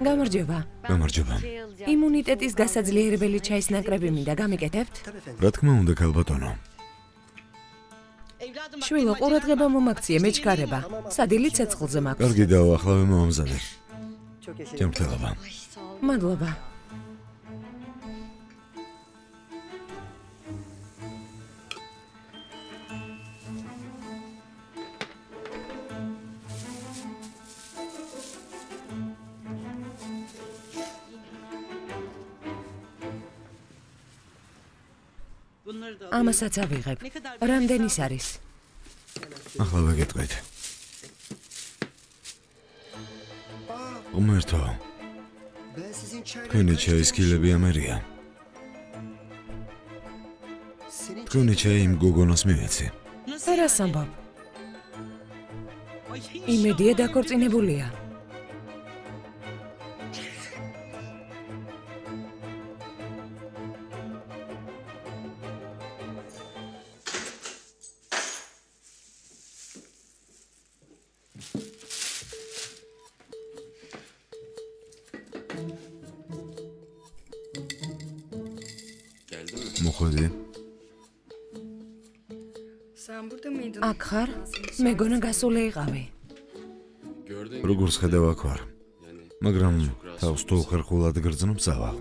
გამარჯობა. გამარჯობა. იმუნიტეტის გასაძლიერებელი ჩაის ნაკრები მინდა გამიკეთებთ? რა თქმა უნდა, ქალბატონო. შვილო, ყურადღება მომაქციე, მეჩქარება. სადილი ცეცხლზე მაქვს. კარგი დაო, ახლავე მომამზადე. ჯანმრთელობა. მადლობა. ამასაც ავიღებ. რამდენის არის? ახლავე გეტყვით. უმერთო. თქვენი ჩაის კილები ამერია. თქვენი ჩაი იმ გოგონას მიეცი. რას ამბობ? იმედია დაქორწინებულია. მეგონა გასული იყავი. როგორც ხედავ აქ ვარ. მაგრამ თავს თუ ხერხულად გრძნობ წავალ.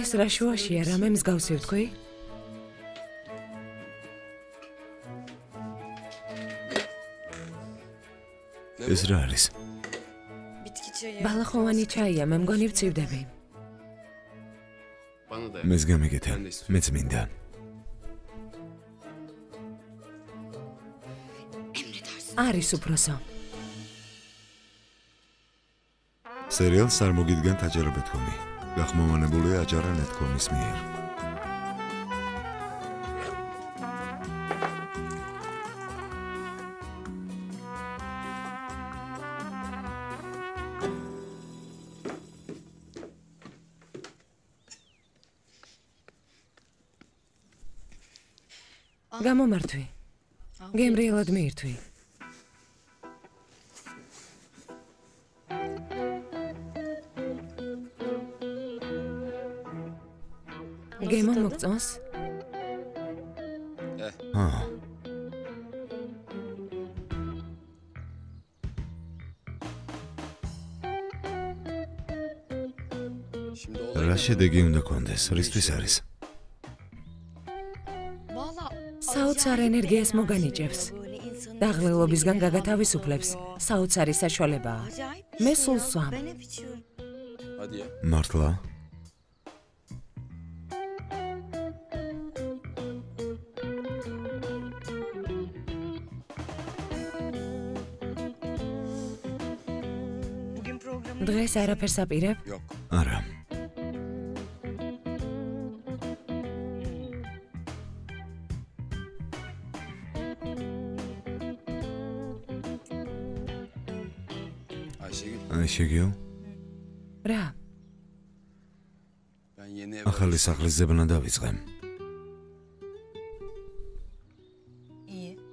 ეს რა შუაშია, რამე მსგავსი ვთქვი? ეს რა არის? ბალახოვანი ჩაია, მე მგონი ვცივდები. მეც გამიგეთე. მეც მინდა. არის უფროსო. სერიალს არ მოგიდგენთ აჯერებეთქომი. გახმოვანებულია აჯარა.net.com-ის მიერ. გამომართვი. გემრიელად მიირთვი. გემო მოგწონს? აა. რა შედეგი უნდა კონდეს? რისთვის არის? საოცარ ენერგიას მოგანიჭებს. დაღლილობისგან გაგათავისუფლებს. საოცარი საშუალებაა. მე სულ სვამ. მართლა? დღეს არაფერს აპირებ? არა. შეგიო? რა? ახალი სახლის ზებნა დავიწყე.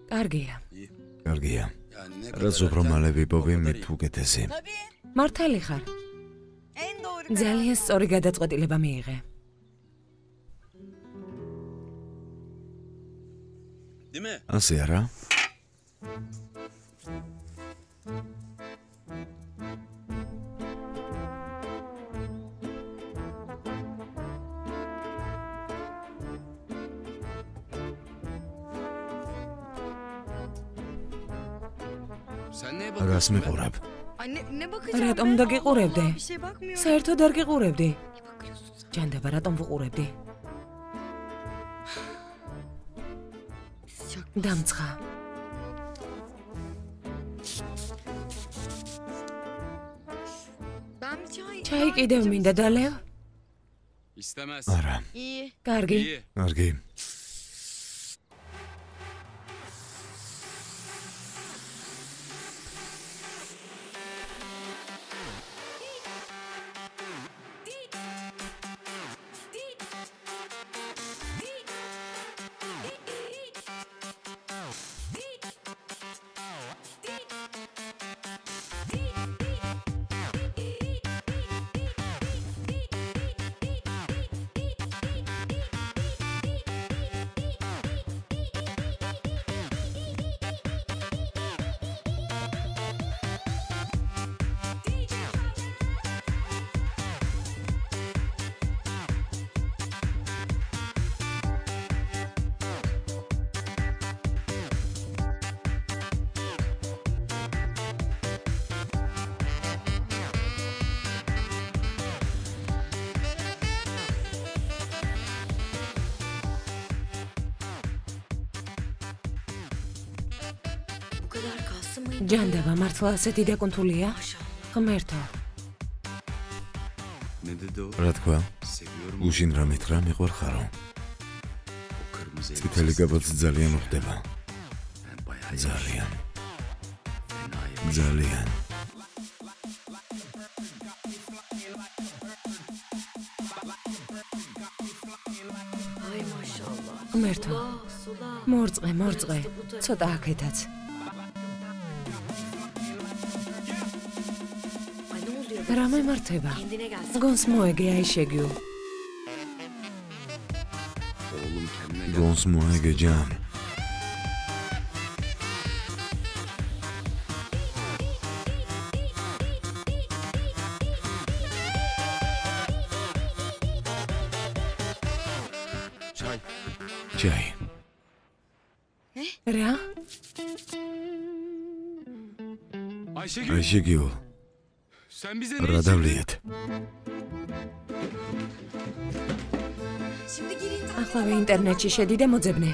კარგია. კარგია. რაც უფრო მალე ვიპოვე, მით უკეთესი. მართალი ხარ? ძალიან სწორი გადაწყვეტილება მიიღე. ასე არა? რას მიყურებ? რატომ დაგიყურებდი? საერთოდ არ გიყურებდი. ჯანდაბა რატომ ვუყურებდი? დამცხა. ჩაი კიდევ მინდა დალევ? İstemez. არა. კარგი. Კარგი. ჯანდაბა მართლა ასეთი დაკუნთულია? ღმერთო, რა თქვა? Უშინ რა მითხრა მიყვარხარო. O kırmızı წითელი გაბაც ძალიან უხდება. Ძალიან, ძალიან. Ღმერთო, Sula. მორწყე, მორწყე. ცოტა აქეთაც. ברמה מרטבה, גונס מואגיה שהגיעו. גונס מואגיה ג'אן. Çay. Ne? Rea? Ayşegül. Ayşegül. Sen bize ne რა დავლიეთ? Ახლა ინტერნეტში შედი და მოძებნე.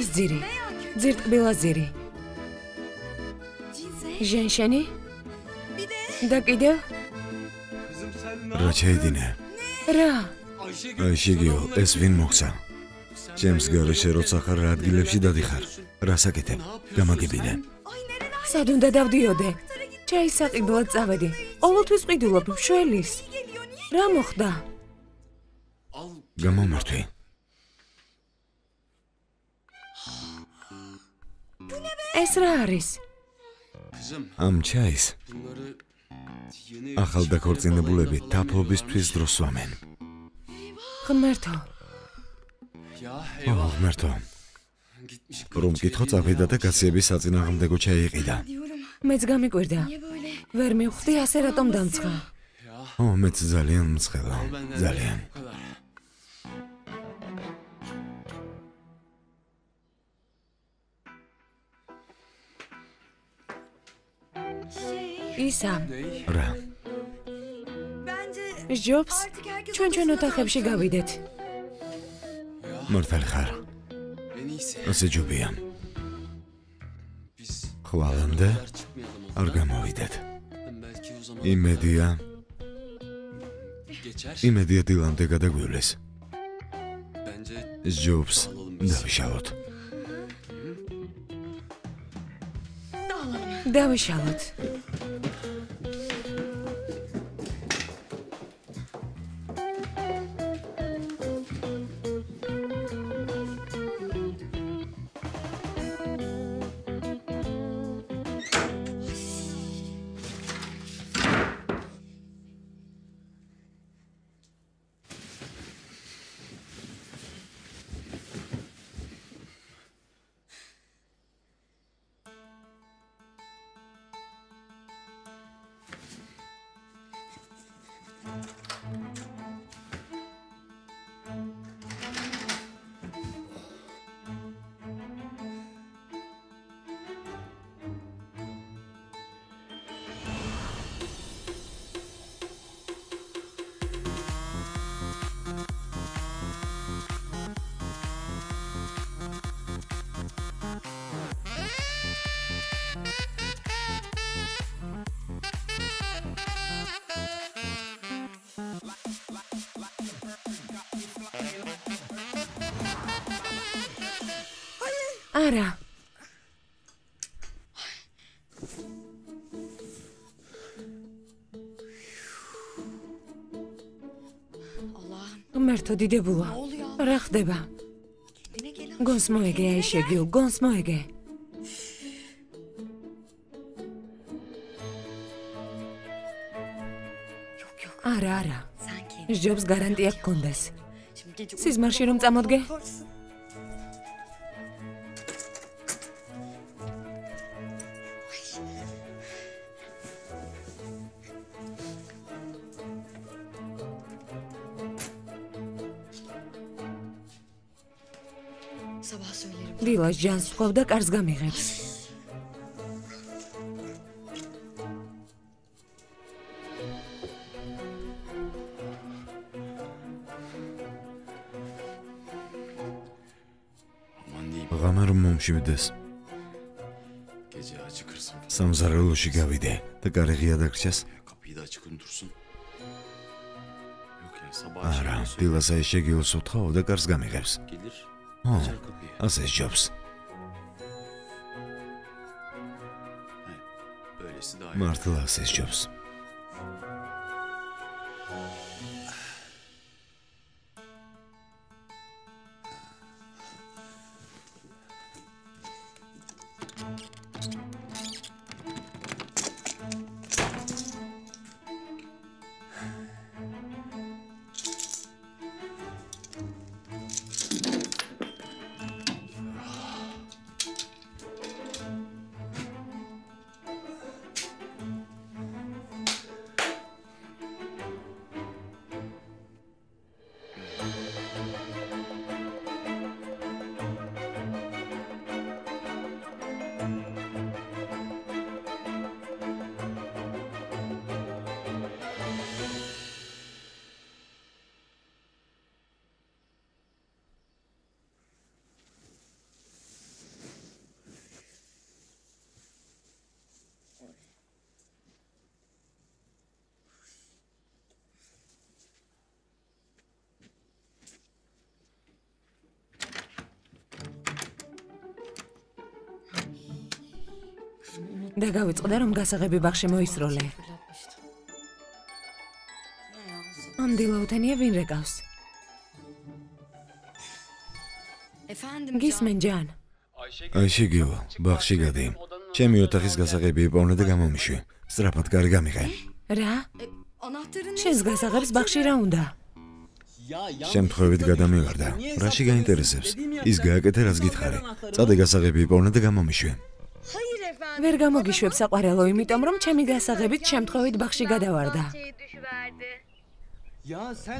Ის ძირი. ძირტკბილა ძირი. Cinse. ჟენშენი? Და კიდევ? Ne რა ჩაედინე? რა? Აიშეგიო, ეს ვინ მოხსა? ჩემს გარეშე როცა ხარ რა ადგილებში დადიხარ? რას აკეთებ? გამაგებინე. Სად უნდა დავდიოდე? ჩაის საყიდლად წავედი. ყოველთვის ყიდულობ მშველის. რა მოხდა? Გამომართვი. ეს რა არის? ამ ჩაის ახალ დაქორწინებულები თაფლობისთვის დროს ვამენ. ღმერთო, Ya ო, eyvah. ღმერთო, Gitmiş. რომ მკითხო წავიდა და კაციების საწინააღმდეგო ჩაიყიდა. Მეც გამიკვირდა. Ვერ მივხვდი ასე რატომ დამცხა. Ო, მეც ძალიან benden. ძალიან. Ისა, რა? Herkes ჩვენ ჩვენ ოთახებში გავიდეთ. Მართალი ხარ? ასე ჯობია. Ხვალამდე არ გამოვიდეთ. Იმედია, იმედია დილამდე გადაგვივლის. Bence ჯობს დავიშალოთ. დავიშალოთ. არა, ღმერთო დიდებულა. რა ხდება? Გონს მოეგე აიშეგიო, გონს მოეგე. Არა, არა. ჟობს გარანტია გქონდეს. Სიზმარში რომ წამოდგე? დილას ჯანს ვხვევ და კარს გამიღებს. Aman diyeyim. ღამე რომ მომშივდეს, Gece სამზარეულოში გავიდე და კარი ღია დაგრჩას. Kapıyı da açık unutursun. Yok ya sabah არა, akşam söyle- დილას აი შეგიულს უთხოვ და კარს გამიღებს. Nasıl Jobs. Martılı Ases Jobs. და გავიწყდა რომ გასაღები ბაღში მოისროლე. Ამ დილაუთენია ვინ რეკავს? Გისმენ ჯან. აი შეგიულ, ბაღში გადი. ჩემი ოთახის გასაღები იპოვნე და გამომიშვი. სწრაფად კარი გამიღე. რა? Შენს გასაღებს ბაღში რა უნდა? შემთხვევით გადამივარდა. რაში გაინტერესებს? ის გააკეთე რაც გითხარი. წადე გასაღები იპოვნე და გამომიშვი. Ვერ გამოგიშვებ საყვარელო, იმიტომ რომ ჩემი გასაღებით შემთხვევით ბაღში გადავარდა.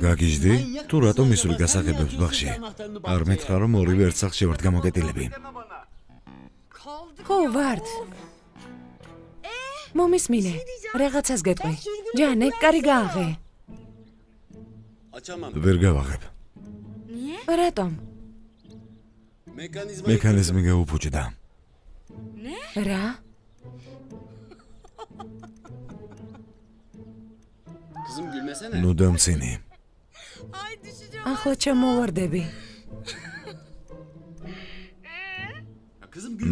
გაგიჟდი? თუ რატომ ისური გასაღებებს ბაღში? არ მითხრა რომ ორივე ერთ სახლში ვართ გამოკეტილები. Ხო, ვართ. მომისმინე. რაღაცას გეტყვი. ჯან, ეგ კარი გააღე. Ვერ გავაღებ. Რატომ? Მექანიზმი გაუფუჭდა. რა? Kızım gülmesene. ნუ დამცინი. Ay düşeceğim. ახლა ჩამოვარდები.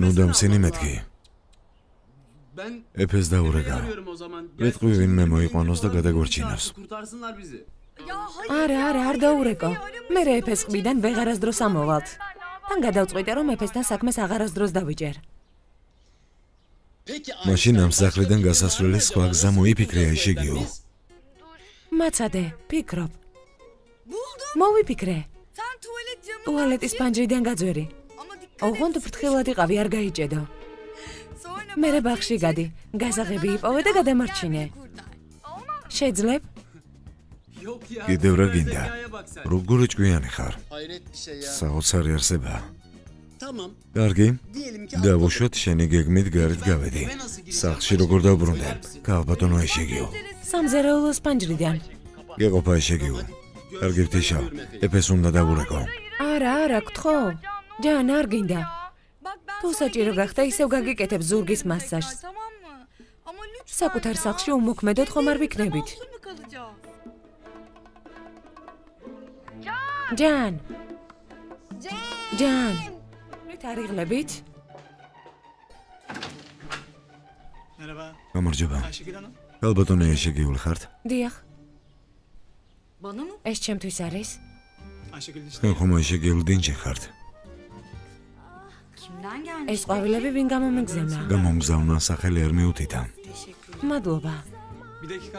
Ნუ დამცინი Allah მეთქი. Ben ეფეს zaman. ვეთყვი ვინმე მოიყვანოს და გადაგორჩინოს. Kurtarsınlar bizi. Ya hayır. არა, არა, არ დაურეკო. მე ეფეს ყბიდან ვეღარასდროს ამოვალთ. თან გადავწყვიტე რომ ეფესთან საქმეს აღარასდროს დავიჭერ. Მაშინ ამ სახლიდან გასასვლელი სხვა გზა მოიფიქრე აი შეგიულ. მაცადე, ფიქრობ. Მოვიფიქრე. Ტუალეტის პანჯრიდან გაძვერი. Ოღონდ ფრთხილად იყავი, არ გაიჭედო. Sonra მე ben ბაღში გადი, გასაღები იპოვე და გადამარჩინე. შეძლებ? Კიდევ რა გინდა? როგორი ჭკვიანი ხარ? Საოცარი არსება. Tamam. კარგი? Diyelim ki დავუშვათ შენი გეგმით გარეთ გავედი. სახლში როგორ დაბრუნდე? გავბატონო აი შეგიულ. სამზარეულოს პანჯრიდან. გეყოფა აი შეგიულ. კარგი ვთიშავ. ეფეს უნდა დავურეკო. არა, არა, გთხოვ. ჯან, არ გინდა. Თუ საჭირო გახდა, ისევ გაგიკეთებ ზურგის მასაჟს. Საკუთარ სახლში უმოქმედოდ ხომ არ ვიქნებით? Mu kalacağız? ჯან. ჯან. რით არიღლებით? Merhaba, გამარჯობა. Ალბათონე შეგიულ ხართ? დიახ, mı? ეს ჩემთვის არის. Ayşegül işte. თქვენ ხომ აი შეგიულ დინჯე ხართ? Kimden gelmiş? ეს ყვავილები ვინ გამომიგზავნა? გამომგზავნა სახელი. Teşekkür მადლობა.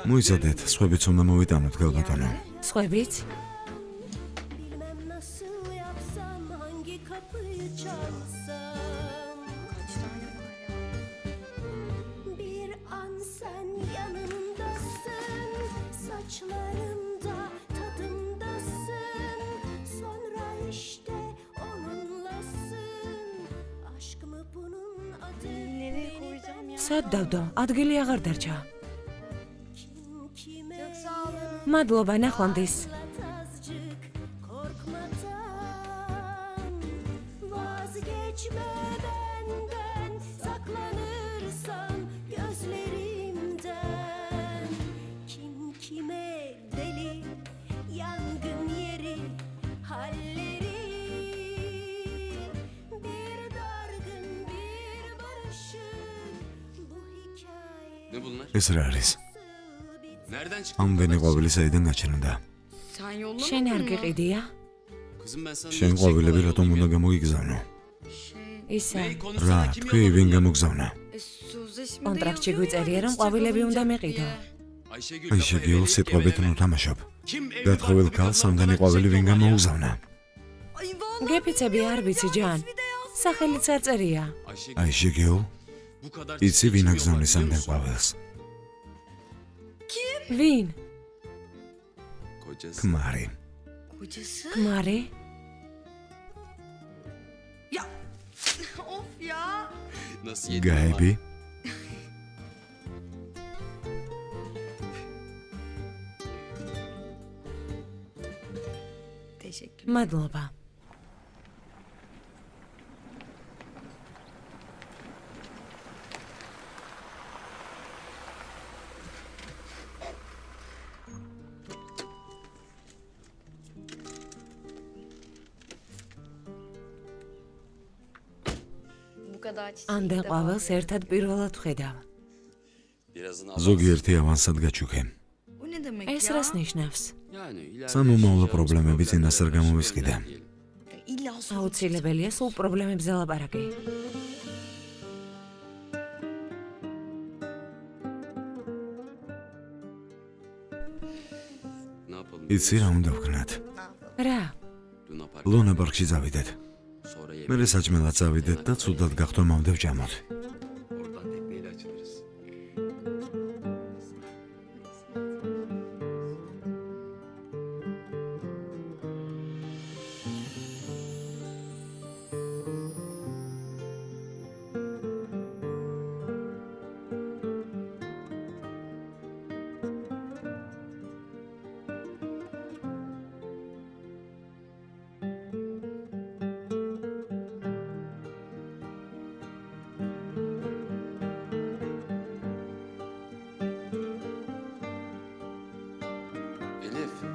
Მოიცადეთ, სხვებიც უნდა მოვიტანოთ გალბატონო. სხვებიც? დავდო? ადგილი აღარ დარჩა. Მადლობა, ნახვამდის. Vazgeçme benden ეს რა არის? Nereden çıktı? ამდენი ყვავილი საიდან yollamadın შენ არ გიყიდია? Შენ ყვავილები რატომ უნდა გამოიგზავნო? Ისა Bey რა, თქვი ვინ გამოგზავნა? კონტრაქტში გვიწერია რომ ყვავილები უნდა მეყიდო. აი შეგიულ eveleyip სიტყვებით geveleme. ნუ თამაშობ. Kim evli გათხოვილ ქალს ამდენი ყვავილი ვინ გამოუგზავნა? Გეფიცები არ ვიცი ჯან. სახელიც არ წერია. Აი შეგიულ Itzy vino examinando guaguas. Kim? Vin. Kocası. Kmari. Kocası? Kmari. Ya. of ya. Nasıl yedin Gaybi. Teşekkür Merhaba. ამდენ görüyorum. ერთად პირველად ხედავ. Birazını ზოგიერთი ავანსად გაჩუქე. Ეს რას ნიშნავს? Სამომავლო პრობლემები წინასწარ başka გამოვისყიდე. აუცილებელია სულ პრობლემებზე ლაპარაკი. Იცი რა უნდა ვქნათ? რა? Ლუნა პარკში წავიდეთ. Მე საჭმელად წავიდეთ და ცუდად გახტომამდე ვჭამოთ. If.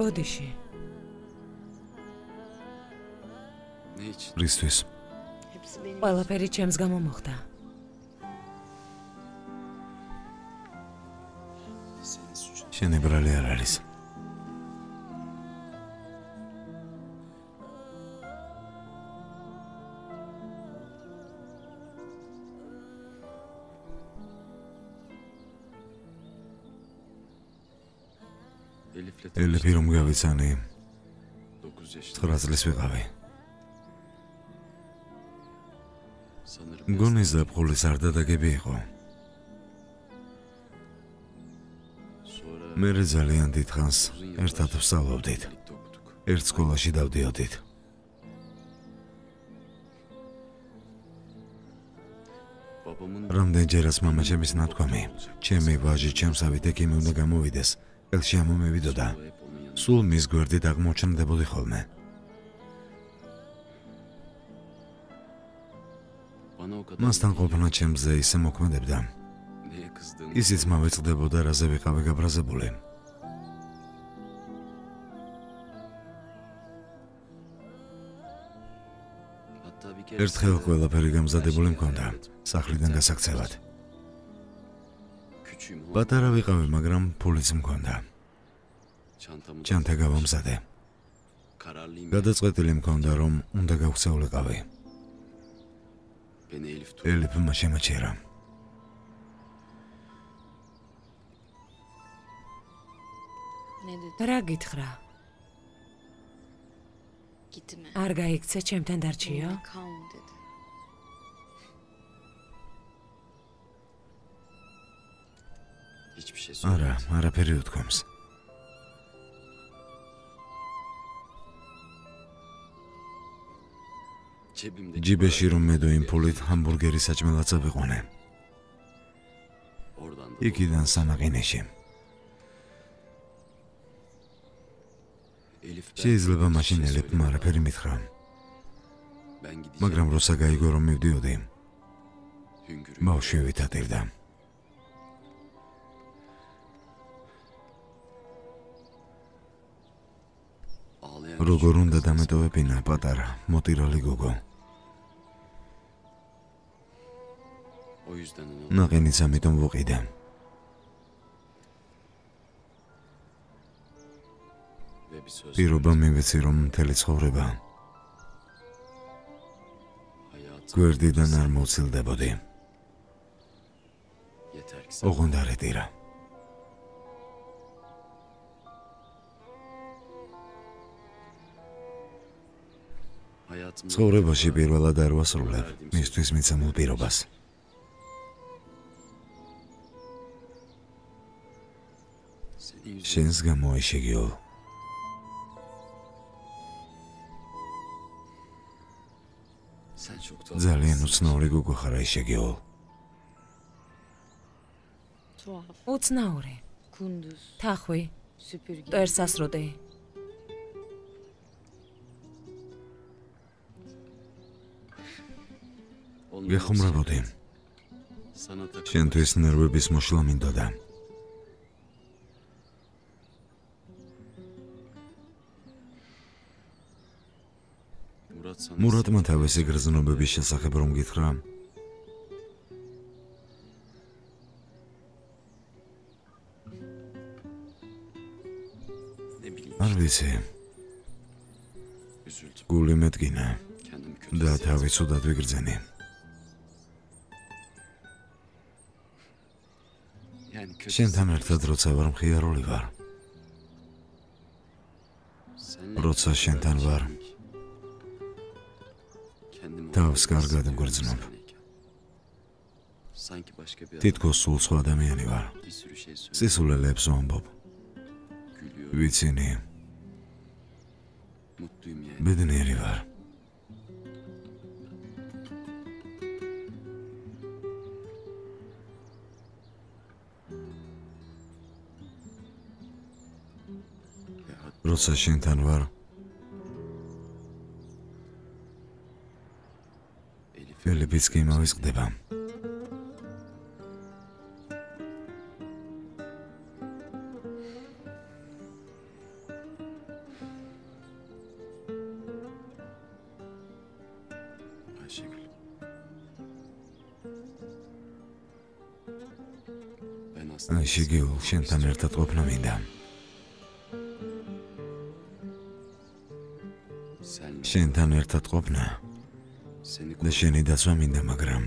ბოდიში. Için? რისთვის? Ყველაფერი ჩემს გამო მოხდა. Senin suçun. შენი ბრალი არ არის. ელიფი რომ გავიცანი, 9 yaşında. 9 წლის ვიყავი. Მგონი ზაფხულის არ დადაგები იყო. Მე ძალიან დიდხანს ერთად ვსწავლობდით. ერთ სკოლაში დავდიოდით. Რამდენჯერაც მამა ჩემის ნათქვამი, ჩემი ვაჟი ჩემსავით ექიმი უნდა გამოვიდეს. ელში ამომევიდოდა. სულ მის გვერდით აღმოჩნდებოდი ხოლმე. Მასთან ყოფნა ჩემზე ისე მოქმედებდა. ისიც მავეწყდებოდა, რაზე ვიყავი გაბრაზებული. ერთხელ ყველაფერი გამზადებული მქონდა სახლიდან გასაქცევად. პატარა ვიყავი, მაგრამ ფულიც მქონდა. ჩანთა გავამზადე. გადაწყვეტილი მქონდა, რომ უნდა გავხსეულიყავი. Ელიფმა შემაჩერა. Dedi? რა გითხრა? Არ გაიქცე ჩემთან დარჩიო? Hiçbir şey არა, არაფერი უთქვამს. Ჯიბეში რომ მე დო იმ ფულით ჰამბურგერი საჭმელად წავიყვანე. Იქიდან სამაყინეში. Შეიძლება მაშინ ელებმა არაფერი მითხრა, მაგრამ როცა გაიგო რომ მივდიოდი, ბავშვი ვითატირდა. როგორ უნდა დამეტოვებინა პატარა მოტირალი გოგო. Ნაყინიც ამიტომ söz პირობა მივეცი რომ მთელი ცხოვრება გვერდიდან არ მოცილდებოდი. ოღონდ არ ეტირა. ცხოვრებაში პირველად არ ვასრულებ მისთვის მიცემულ პირობას. შენს გამო tuhaf. ძალიან უცნაური გოგო ხარ ეშეგიო. Tuhaf. უცნაური. Თახვი, Süpürge. Takılmak შენთვის ნერვების მოშლა მინდოდა. Მურატმა თავისი გრძნობების შესახებ რომ გითხრა, არ ვიცი, გული kötü და თავი ცუდად ვიგრძენი. შენთან ერთად როცა ვარ მხიარული ვარ. Როცა შენთან ვარ. თავს კარგად მგრძნობ. თითქოს სულ სხვა ადამიანი ვარ. სისულელებს ვამბობ, ვიცინი, yani. ბედნიერი ვარ. როცა შენთან ვარ, ველებიც კი aslında აი შეგეულ შენთან ერთად ყოფნა მინდა. შენთან ერთად ყოფნა. და შენი დაცვა მინდა, მაგრამ